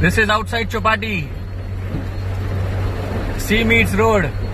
This is outside Chopati. Sea Meets Road.